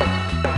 Bye.